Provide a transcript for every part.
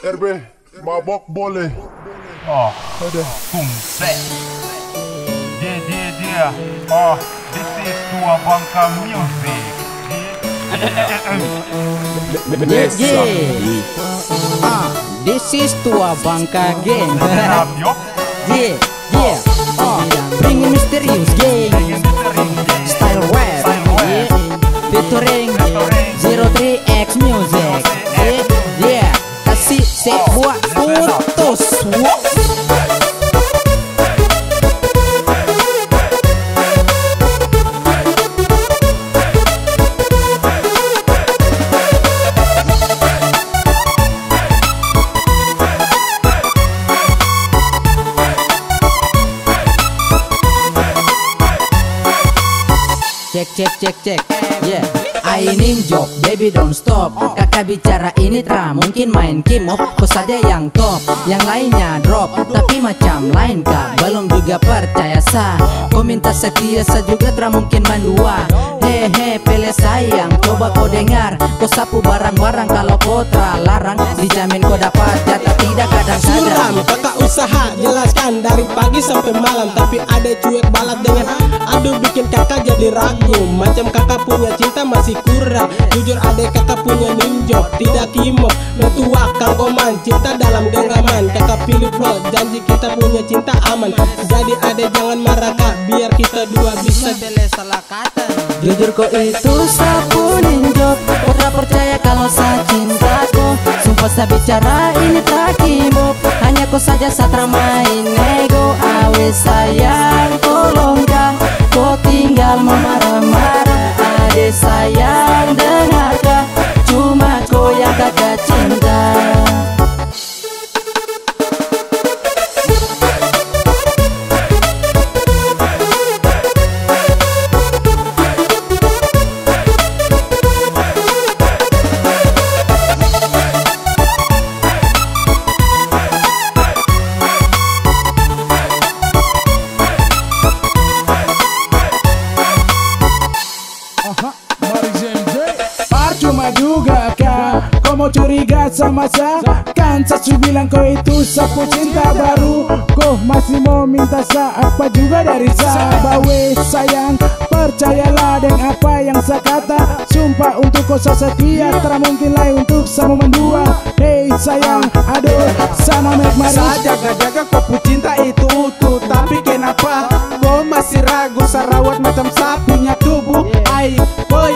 RB, mabok boleh. Oh, Ada. kumset. Yeah, yeah, yeah. Oh, this is Tua Bangka Music. Yeah, yeah. Ah, this is Tua Bangka Gang. Sedap, yuk. yeah, yeah. Ah, bringing mysterious gang. Cek cek cek cek. Yeah. I ninja baby don't stop. Kakak bicara ini tra mungkin main kimo Kau saja yang top Yang lainnya drop. Tapi macam lain kah Belum juga percaya sah Kau minta setia sa juga tra mungkin main dua Hehe pele sayang Coba kau dengar. Kau sapu barang-barang Kalau kau tra larang. Dijamin kau dapat jatah tidak kadang-kadang usaha jelaskan dari pagi sampai malam. Tapi ada cuek balat dengan Aduh bikin kakak jadi ragu. Macam kakak punya cinta masih kurang. Jujur adek kakak punya ninjo Tidak kimo Metua kang koman Cinta dalam genggaman. Kakak pilih flow Janji kita punya cinta aman. Jadi adek jangan marah kak Biar kita dua bisa. Bele salah kata. Jujur kau itu sapu ninjok Kau tak percaya kalau saya cintaku Saya bicara ini tak kimok Hanya kau saja satra main ego Awe sayang tolong kah Kau tinggal memarah-marah curiga sama saya Kan Sasu bilang kau itu sapu cinta baru. Kau masih mau minta sa apa juga dari saya Bawe sayang Percayalah dengan apa yang saya kata. Sumpah untuk kau saya setia Tak mungkin lain untuk sama mendua Hei sayang Aduh Sana mari Saya jaga-jaga kau cinta itu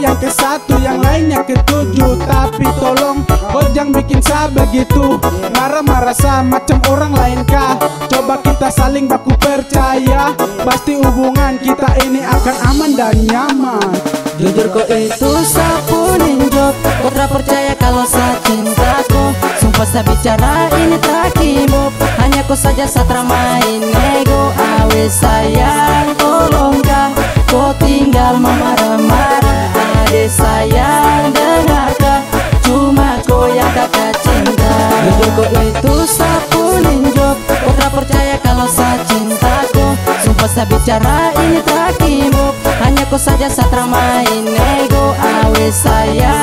yang ke satu yang lainnya ke tujuh Tapi tolong kau jangan bikin saya begitu. Marah-marah sa macam orang lain kah? Coba kita saling baku percaya. Pasti hubungan kita ini akan aman dan nyaman. Jujur kau itu sapu ninjok Kau tak percaya kalau saya cintaku. Sumpah saya bicara ini tak kimok Hanya kau saja satra main ego Awe sayang tolong Kau kau itu sapu ninjok Kau tak percaya kalau saya cintaku. Sumpah saya bicara ini tak kimok Hanya kau saja satra main ego Awe sayang